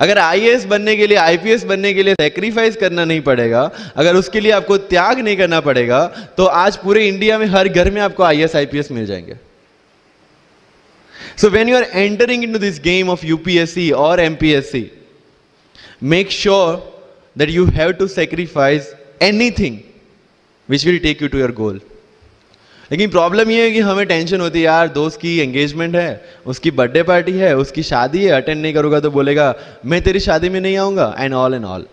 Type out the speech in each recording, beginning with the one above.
अगर आईएएस बनने के लिए आईपीएस बनने के लिए सेक्रीफाइस करना नहीं पड़ेगा, अगर उसके लिए आपको त्याग नहीं करना पड़ेगा तो आज पूरे इंडिया में हर घर में आपको आईएएस आईपीएस मिल जाएँगे। So when you are entering in this game of UPSC और MPSC make sure that you have to sacrifice anything which will take you to your goal लेकिन प्रॉब्लम ये है कि हमें टेंशन होती है, यार, दोस्त की एंगेजमेंट है, उसकी बर्थडे पार्टी है, उसकी शादी है अटेंड नहीं करूँगा तो बोलेगा, मैं तेरी शादी में नहीं आऊँगा एंड ऑल एंड ऑल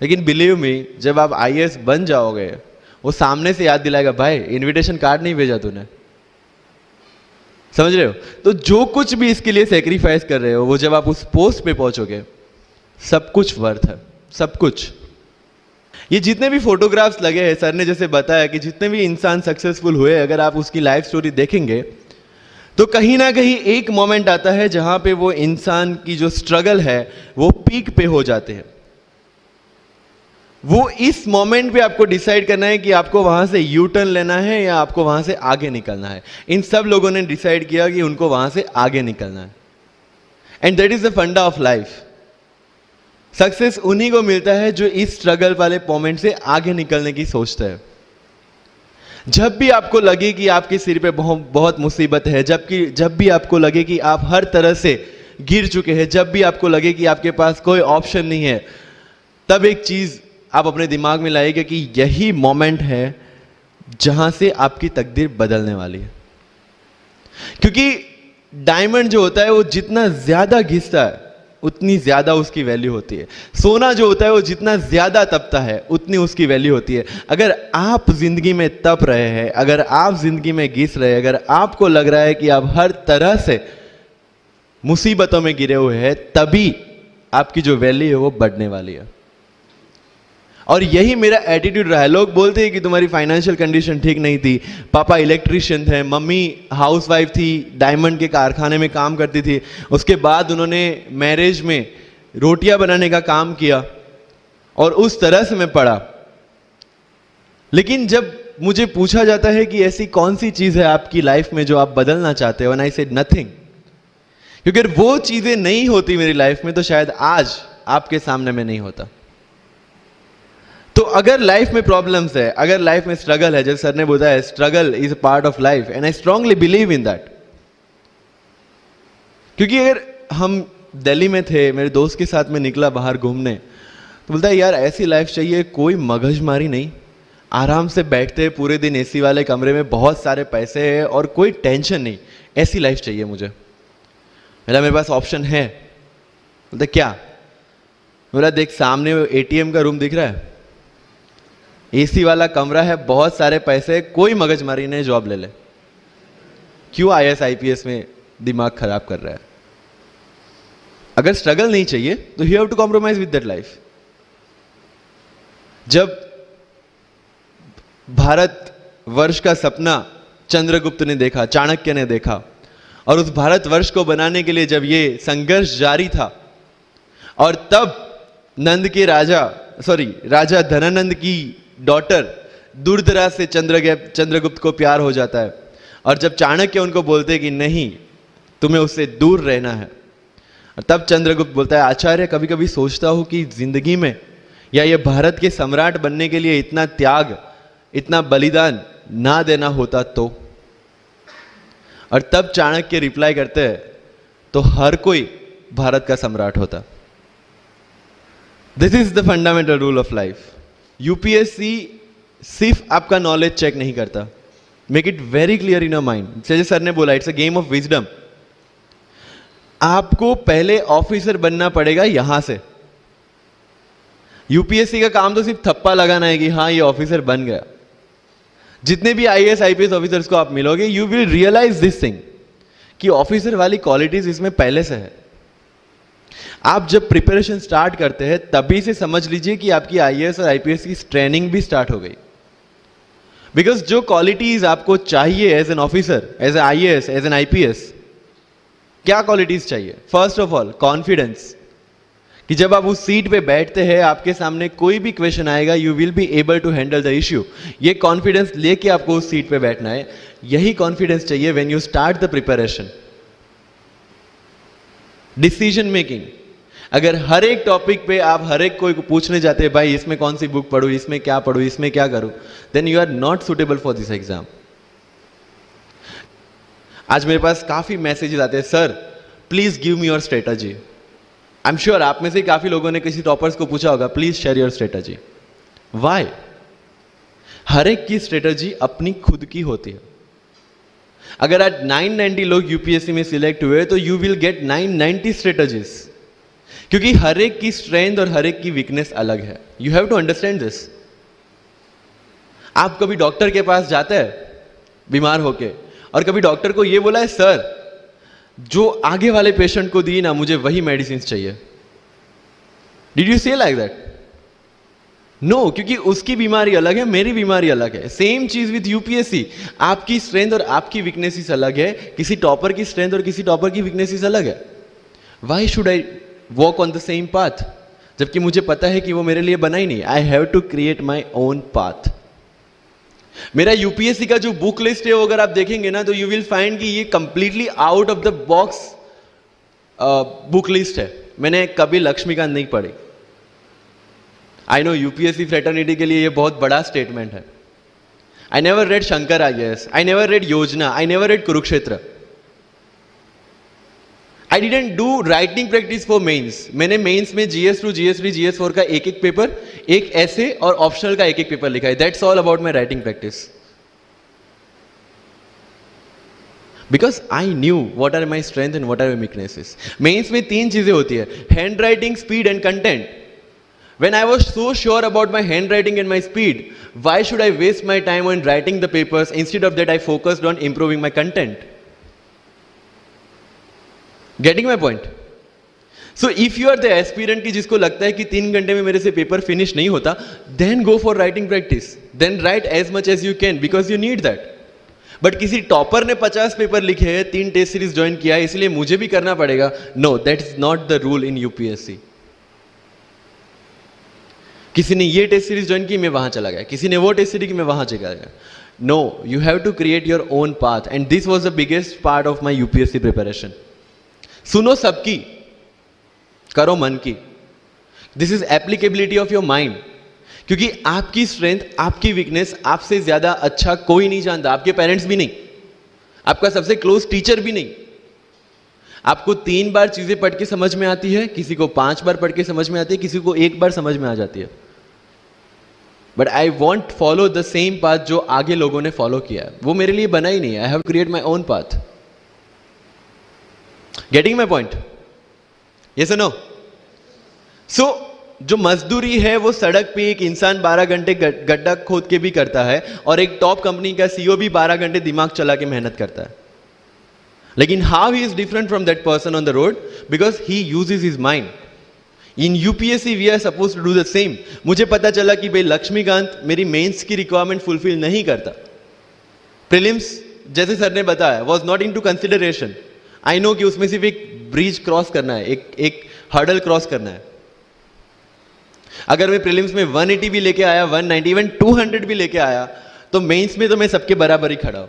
लेकिन बिलीव मी जब आप आई बन जाओगे, वो सामने से याद दिलाएगा, भाई इनविटेशन कार्ड नहीं भेजा तूने. समझ रहे हो? तो जो कुछ भी इसके लिए सेक्रीफाइस कर रहे हो, वो जब आप उस पोस्ट पे पहुंचोगे, सब कुछ वर्थ है, सब कुछ। ये जितने भी फोटोग्राफ्स लगे हैं, सर ने जैसे बताया कि जितने भी इंसान सक्सेसफुल हुए अगर आप उसकी लाइफ स्टोरी देखेंगे तो कहीं ना कहीं एक मोमेंट आता है जहाँ पे वो इंसान की जो स्ट्रगल है, वो पीक पे हो जाते हैं। वो इस मोमेंट पे आपको डिसाइड करना है कि आपको वहाँ से यू टर्न लेना है या आपको वहाँ से आगे निकलना है। इन सब लोगों ने डिसाइड किया कि उनको वहाँ से आगे निकलना है। And that is the funda of life success उन्हीं को मिलता है जो इस स्ट्रगल वाले मोमेंट से आगे निकलने की सोचता है। जब भी आपको लगे कि आपके सिर पे बहुत बहुत मुसीबत है जबकि जब भी आपको लगे कि आप हर तरह से गिर चुके हैं, जब भी आपको लगे कि आपके पास कोई ऑप्शन नहीं है, तब एक चीज़ आप अपने दिमाग में लाइएगा कि यही मोमेंट है जहाँ से आपकी तकदीर बदलने वाली है। क्योंकि डायमंड जो होता है वो जितना ज़्यादा घिसता है उतनी ज़्यादा उसकी वैल्यू होती है। सोना जो होता है, वो जितना ज़्यादा तपता है, उतनी उसकी वैल्यू होती है। अगर आप ज़िंदगी में तप रहे हैं, अगर आप ज़िंदगी में घिस रहे हैं, अगर आपको लग रहा है कि आप हर तरह से मुसीबतों में गिरे हुए हैं, तभी आपकी जो वैल्यू है, वो बढ़ने वाली है। और यही मेरा एटीट्यूड रहा है। लोग बोलते हैं कि तुम्हारी फाइनेंशियल कंडीशन ठीक नहीं थी। पापा इलेक्ट्रिशियन थे, मम्मी हाउसवाइफ थी डायमंड के कारखाने में काम करती थी। उसके बाद उन्होंने मैरिज में रोटियाँ बनाने का काम किया और उस तरह से मैं पढ़ा। लेकिन जब मुझे पूछा जाता है कि ऐसी कौन सी चीज़ है आपकी लाइफ में जो आप बदलना चाहते हो आई सेड नथिंग क्योंकि वो चीज़ें नहीं होती मेरी लाइफ में तो शायद आज आपके सामने में नहीं होता। अगर लाइफ में प्रॉब्लम्स है, अगर लाइफ में स्ट्रगल है, जैसे सर ने बताया struggle is part of life and I strongly believe in that क्योंकि अगर हम दिल्ली में थे, मेरे दोस्त के साथ में निकला बाहर घूमने तो बोलता है, यार, ऐसी लाइफ चाहिए, कोई मगजमारी नहीं। आराम से बैठते, पूरे दिन एसी वाले कमरे में बहुत सारे पैसे है और कोई टेंशन नहीं। ऐसी लाइफ चाहिए मुझे। मेरा मेरे पास ऑप्शन है। बोलते क्या? बोला, देख, सामने एटीएम का रूम दिख रहा है। एसी वाला कमरा है, बहुत सारे पैसे, कोई मगजमारी नहीं, जॉब ले ले। क्यों आई एस आईपीएस में दिमाग खराब कर रहा है? अगर स्ट्रगल नहीं चाहिए तो you have to compromise with that life जब भारत वर्ष का सपना चंद्रगुप्त ने देखा, चाणक्य ने देखा, और उस भारत वर्ष को बनाने के लिए जब ये संघर्ष जारी था, और तब नंद के राजा सॉरी राजा धनानंद की डॉटर दूरदराज से चंद्र चंद्रगुप्त को प्यार हो जाता है। और जब चाणक्य उनको बोलते कि नहीं, तुम्हें उससे दूर रहना है। और तब चंद्रगुप्त बोलता है, आचार्य कभी कभी सोचता हूँ कि ज़िंदगी में या ये भारत के सम्राट बनने के लिए इतना त्याग, इतना बलिदान ना देना होता तो। और तब चाणक्य रिप्लाई करते हैं तो हर कोई भारत का सम्राट होता। This is the fundamental rule of life UPSC सिर्फ़ आपका नॉलेज चेक नहीं करता। Make it very clear in a mind जैसे सर ने बोला it's a game of wisdom आपको पहले ऑफिसर बनना पड़ेगा यहाँ से। यूपीएससी का काम तो सिर्फ़ थप्पा लगाना है कि हाँ ये ऑफिसर बन गया। जितने भी आईएएस आईपीएस ऑफिसर्स को आप मिलोगे you will realise this thing कि ऑफिसर वाली क्वालिटीज इसमें पहले से है। आप जब प्रिपरेशन स्टार्ट करते हैं, तभी से समझ लीजिए कि आपकी आईएएस और आईपीएस की ट्रेनिंग भी स्टार्ट हो गई। बिकॉज़ जो क्वालिटीज आपको चाहिए as an officer as a I as an IPS क्या क्वालिटीज चाहिए? फ़र्स्ट ऑफ़ ऑल कॉन्फिडेंस कि जब आप उस सीट पे बैठते हैं, आपके सामने कोई भी क्वेश्चन आएगा you will be able to handle the issue ये कॉन्फिडेंस लेके आपको उस सीट पे बैठना है। यही कॉन्फिडेंस चाहिए when you start the preparation decision making अगर हर एक टॉपिक पे आप हर एक कोई को पूछने जाते हैं, भाई, इसमें कौन सी बुक पढ़ू, इसमें क्या पढ़ू, इसमें क्या करूँ? Then you are not suitable for this exam आज मेरे पास काफ़ी मैसेजेस आते हैं sir please give me your strategy I am sure आप में से काफ़ी लोगों ने किसी टॉपर्स को पूछा होगा please share your strategy why हर एक की स्ट्रेटजी अपनी खुद की होती है। अगर आज 990 लोग यूपीएससी में सिलेक्ट हुए तो यू विल गेट 990 स्ट्रेटजीज क्योंकि हर एक की स्ट्रेंथ और हर एक की वीकनेस अलग है. You have to understand this आप कभी डॉक्टर के पास जाते हैं, बीमार होके, और कभी डॉक्टर को यह बोला है, सर, जो आगे वाले पेशेंट को दी ना, मुझे वही मेडिसिन चाहिए. Did you say like that no no, क्योंकि उसकी बीमारी अलग है मेरी बीमारी अलग है। सेम चीज़ विथ यूपीएससी आपकी स्ट्रेंथ और आपकी वीकनेसेस अलग है किसी टॉपर की स्ट्रेंथ और किसी टॉपर की वीकनेसेस अलग है। Why should I walk on the same path जबकि मुझे पता है कि वो मेरे लिए बना ही नहीं। I have to create my own path मेरा यूपीएससी का जो बुक लिस्ट है वो अगर आप देखेंगे ना तो यू विल फाइंड कि ये completely out of the box book list है। मैंने कभी लक्ष्मीकांत नहीं पढ़ी। आई नो यूपीएससी फ्रेटर्निटी के लिए ये बहुत बड़ा स्टेटमेंट है। I never read Shankar IAS I never read Yojana I never read Kurukshetra I didn't do writing practice for mains मैंने मेन्स में GS two GS three GS four का एक एक पेपर एक ऐसे और ऑप्शनल का एक एक पेपर लिखा है। That's all about my writing practice because I knew what are my strength and what are my weaknesses mains में तीन चीज़ें होती है। Handwriting speed and content When I was so sure about my handwriting and my speed, why should I waste my time on writing the papers? Instead of that, I focused on improving my content. Getting my point? So if you are the aspirant ki jisko lagta hai ki 3 ghante mein mere se paper finish nahi hota, then go for writing practice. Then write as much as you can because you need that. But किसी topper ने 50 paper लिखे हैं तीन test series join किया है इसलिए मुझे भी करना पड़ेगा no that is not the rule in UPSC किसी ने ये टेस्ट सीरीज़ ज्वाइन की, मैं वहाँ चला गया। किसी ने वो टेस्ट सीरीज़ की, मैं वहाँ चला गया। No you have to create your own path and this was the biggest part of my UPSC preparation सुनो सबकी। करो मन की। This is applicability of your mind क्योंकि आपकी स्ट्रेंथ आपकी वीकनेस आपसे ज़्यादा अच्छा कोई नहीं जानता। आपके पेरेंट्स भी नहीं। आपका सबसे क्लोज टीचर भी नहीं। आपको तीन बार चीज़ें पढ़ के समझ में आती है, किसी को पाँच बार पढ़ के समझ में आती है, किसी को एक बार समझ में आ जाती है। But I want follow the same path जो आगे लोगों ने फॉलो किया है। वो मेरे लिए बना ही नहीं I have create my own path getting my point ये सुनो सो जो मजदूरी है, वो सड़क पे एक इंसान 12 घंटे गड्ढा खोद के भी करता है और एक टॉप कंपनी का सीईओ भी 12 घंटे दिमाग चला के मेहनत करता है। लेकिन how he is different from that person on the road because he use his mind in UPSC we are suppose to do the same मुझे पता चला कि भाई लक्ष्मीकांत मेरी मेंस की रिक्वायरमेंट फुलफिल नहीं करता। प्रिलिम्स जैसे सर ने बताया was not into consideration I know कि उसमें सिर्फ़ एक ब्रिज क्रॉस करना है, एक एक हर्डल क्रॉस करना है। अगर मैं प्रिलिम्स में 180 भी लेके आया 190 इवन 200 भी लेके आया तो मेंस में तो मैं सबके बराबर ही खड़ा हूँ।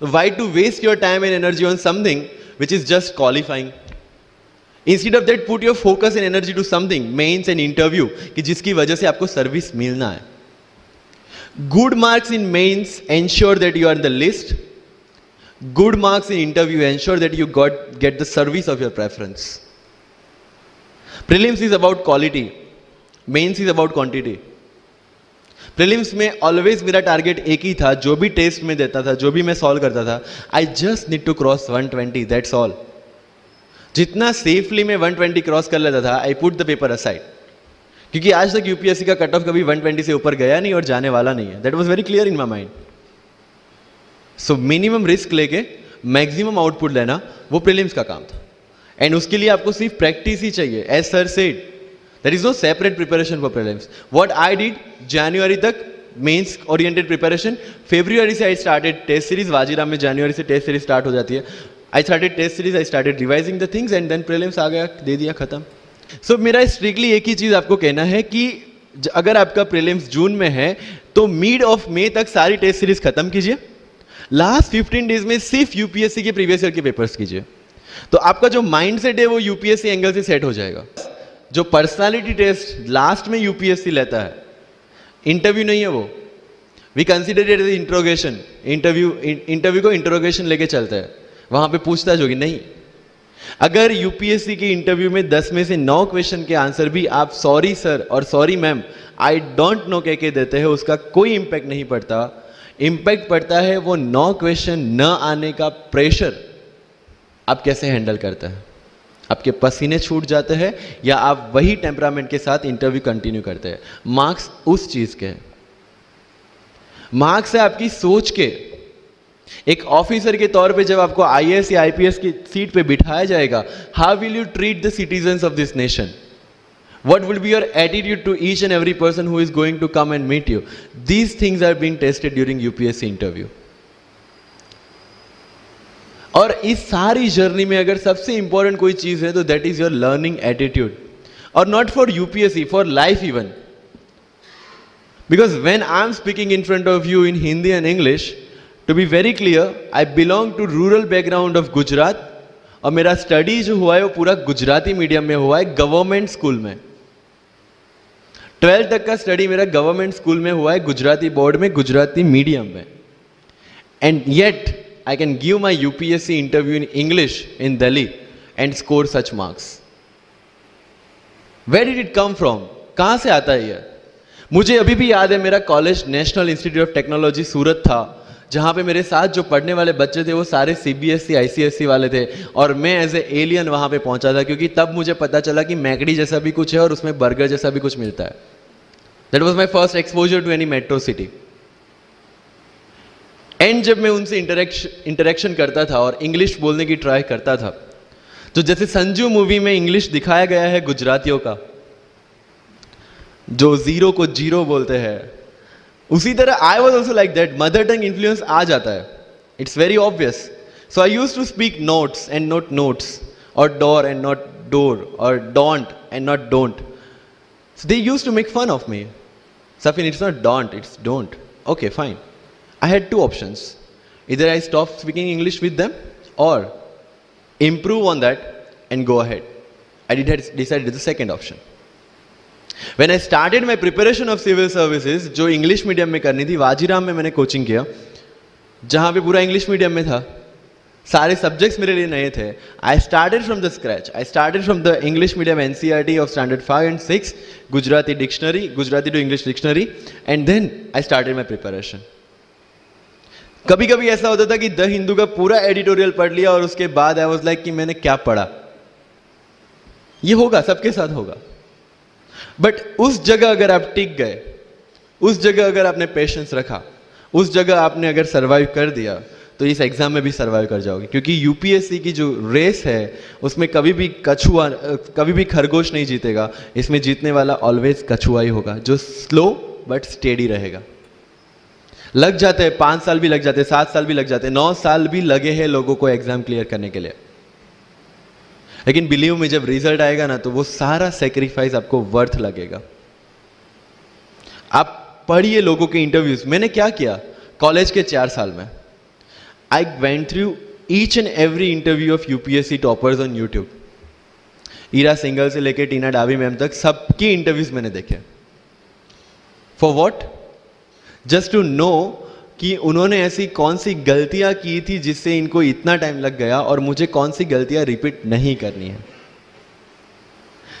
Why to waste your time and energy on something which is just qualifying instead of that put your focus and energy to something mains and interview कि जिसकी वजह से आपको सर्विस मिलना है। Good marks in mains ensure that you are the list good marks in interview ensure that you got get the service of your preference prelims is about quality mains is about quantity prelims में always मेरा target एक ही था, जो भी test में देता था, जो भी मैं सॉल्व करता था I just need to cross 120 that's all जितना सेफली मैं 120 क्रॉस कर लेता था I put the paper aside क्योंकि आज तक यूपीएससी का कट ऑफ़ कभी 120 से ऊपर गया नहीं और जाने वाला नहीं है. That was very clear in my mind so minimum risk लेके मैक्सिमम आउटपुट लेना, वो प्रीलिम्स का काम था. एंड उसके लिए आपको सिर्फ़ प्रैक्टिस ही चाहिए. As sir said there is no separate preparation for prelims what I did जनवरी तक मेन्स ओरिएंटेड प्रिपरेशन फेब्रुवरी से I started test series Vajiram में जनवरी से टेस्ट सीरीज़ स्टार्ट हो जाती है. I started test series I started revising the things and then prelims आ गया दे दिया खत्म। सो so, मेरा स्ट्रिक्टली एक ही चीज़ आपको कहना है कि अगर आपका प्रीलिम्स जून में है तो मिड ऑफ़ मे तक सारी टेस्ट सीरीज़ खत्म कीजिए। लास्ट 15 डेज़ में सिर्फ़ यूपीएससी के प्रीवियस ईयर के पेपर्स कीजिए। तो आपका जो माइंड सेट है वो यूपीएससी एंगल से सेट हो जाएगा। जो पर्सनालिटी टेस्ट लास्ट में यूपीएससी लेता है इंटरव्यू नहीं है वो। We consider it as interrogation interview interview को इंट्रोगेशन लेके चलते हैं। वहाँ पे पूछताछ होगी, नहीं. अगर यूपीएससी के इंटरव्यू में 10 में से 9 क्वेश्चन के आंसर भी आप सॉरी सर और sorry ma'am I don't know कह के देते हैं, उसका कोई इंपैक्ट नहीं पड़ता। इंपैक्ट पड़ता है वो नौ क्वेश्चन न आने का प्रेशर आप कैसे हैंडल करते हैं? आपके पसीने छूट जाते हैं या आप वही टेम्परामेंट के साथ इंटरव्यू कंटिन्यू करते हैं? मार्क्स उस चीज़ के। मार्क्स है आपकी सोच के। एक ऑफिसर के तौर पे जब आपको आईएएस या आईपीएस की सीट पे बिठाया जाएगा how will you treat the citizen of this nation what will be your attitude to each and every person who is going to come and meet you? These things are being tested during upsc interview. और इस सारी journey में अगर सबसे important कोई चीज़ है तो that is your learning attitude और not for UPSC for life even because when I am speaking in front of you in Hindi and English to be very clear I belong to rural background of Gujarat और मेरा study जो हुआ है वो पूरा Gujarati medium में हुआ है गवर्नमेंट स्कूल में। ट्वेल्थ तक का स्टडी मेरा गवर्नमेंट स्कूल में हुआ है, गुजराती बोर्ड में, गुजराती मीडियम में। And yet I can give my UPSC interview in English in Delhi and score such marks where did it come from कहाँ से आता है यह मुझे अभी भी याद है, मेरा college National Institute of Technology Surat था। जहाँ पे मेरे साथ जो पढ़ने वाले बच्चे थे वो सारे सीबीएसई एस e, वाले थे। और मैं एज ए एलियन वहाँ पे पहुँचा था क्योंकि तब मुझे पता चला कि मैकडी जैसा भी कुछ है और उसमें बर्गर जैसा भी कुछ मिलता है। That was my first exposure to any metro city and जब मैं उनसे इंटरेक्शन इंटरेक्शन करता था और इंग्लिश बोलने की ट्राई करता था तो जैसे संजू मूवी में इंग्लिश दिखाया गया है गुजरातियों का जो ज़ीरो को ज़ीरो बोलते हैं उसी तरह I was also like that mother tongue influence आ जाता है. It's very obvious so I use to speak notes and note notes or door and not door or don't and not don't so they use to make fun of me सफिन it's not don't it's don't okay fine I had two option इधर I stop speaking English with them or improve on that and go ahead I did decide the second option When I started my preparation of civil services, जो English medium में करनी थी वाजीराम में मैंने coaching किया जहाँ पे पूरा इंग्लिश मीडियम में था। सारे सब्जेक्ट्स मेरे लिए नए थे। I started from the scratch I started from the English medium NCERT of standard five and six Gujarati dictionary Gujarati to English dictionary and then I started my preparation कभी कभी ऐसा होता था कि द हिंदू का पूरा एडिटोरियल पढ़ लिया और उसके बाद आई वॉज़ लाइक कि मैंने क्या पढ़ा? ये होगा सबके साथ होगा। बट उस जगह अगर आप टिक गए, उस जगह अगर आपने पेशेंस रखा, उस जगह आपने अगर सर्वाइव कर दिया तो इस एग्ज़ाम में भी सर्वाइव कर जाओगे। क्योंकि यूपीएससी की जो रेस है, उसमें कभी भी कछुआ, कभी भी खरगोश नहीं जीतेगा। इसमें जीतने वाला ऑलवेज कछुआ ही होगा, जो स्लो बट स्टेडी रहेगा। लग जाते हैं, पाँच साल भी लग जाते हैं, सात साल भी लग जाते हैं, नौ साल भी लगे हैं लोगों को एग्ज़ाम क्लियर करने के लिए। लेकिन बिलीव में जब रिज़ल्ट आएगा ना तो वो सारा सेक्रीफाइस आपको वर्थ लगेगा। आप पढ़िए लोगों के इंटरव्यूज़ मैंने क्या किया? कॉलेज के चार साल में, I went through each and every interview of UPSC toppers on YouTube. Ira Singhal से लेके टीना डावी मैम तक सबकी इंटरव्यूज़ मैंने देखे। For what just to know कि उन्होंने ऐसी कौन सी गलतियाँ की थी जिससे इनको इतना टाइम लग गया और मुझे कौन सी गलतियाँ रिपीट नहीं करनी है?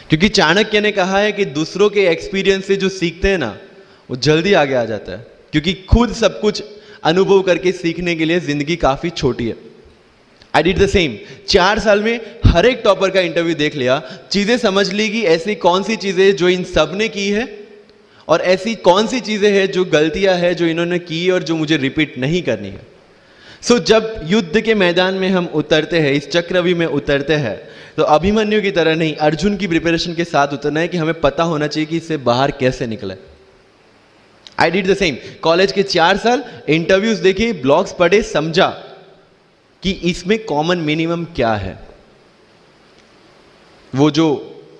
क्योंकि चाणक्य ने कहा है कि दूसरों के एक्सपीरियंस से जो सीखते हैं ना, वो जल्दी आगे आ जाता है। क्योंकि खुद सब कुछ अनुभव करके सीखने के लिए ज़िंदगी काफ़ी छोटी है। आई डिड द सेम चार साल में हर एक टॉपर का इंटरव्यू देख लिया। चीज़ें समझ ली कि ऐसी कौन सी चीज़ें जो इन सबने की है और ऐसी कौन सी चीज़ें हैं जो गलतियाँ हैं जो इन्होंने की और जो मुझे रिपीट नहीं करनी है? सो so, जब युद्ध के मैदान में हम उतरते हैं इस चक्रवी में उतरते हैं तो अभिमन्यु की तरह नहीं अर्जुन की प्रिपरेशन के साथ उतरना है कि हमें पता होना चाहिए कि इससे बाहर कैसे निकले I did the same college के चार साल इंटरव्यूज़ देखे ब्लॉग्स पढ़े समझा कि इसमें कॉमन मिनिमम क्या है। वो जो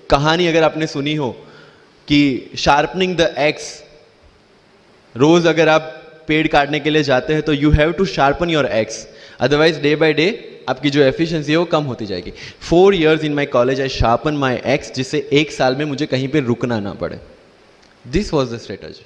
कहानी अगर आपने सुनी हो कि शार्पनिंग द एक्स रोज अगर आप पेड़ काटने के लिए जाते हैं तो you have to sharpen your axe otherwise day by day आपकी जो एफिशिएंसी है, वो कम होती जाएगी. Four years in my college I sharpen my axe जिससे एक साल में मुझे कहीं पे रुकना ना पड़े. This was the strategy